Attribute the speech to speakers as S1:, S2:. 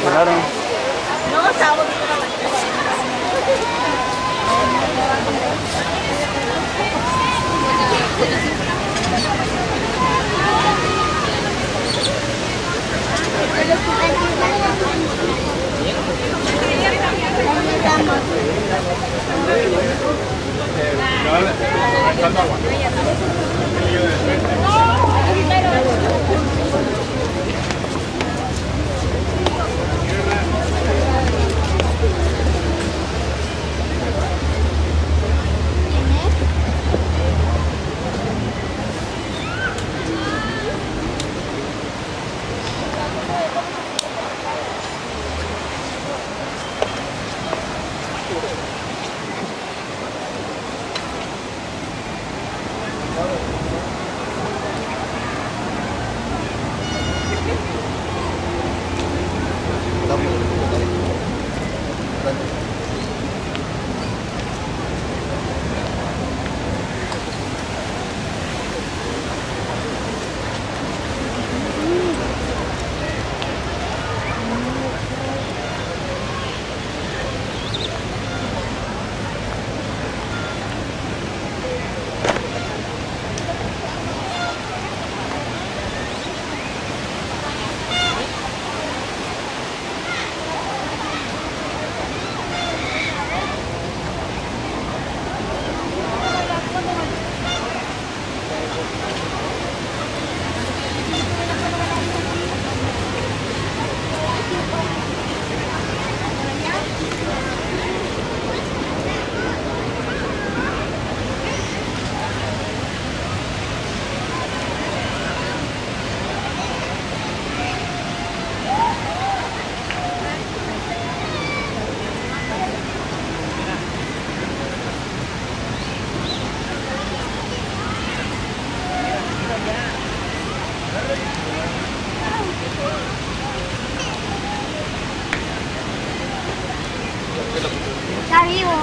S1: cancelaron.
S2: No, sábado.
S3: Está vivo.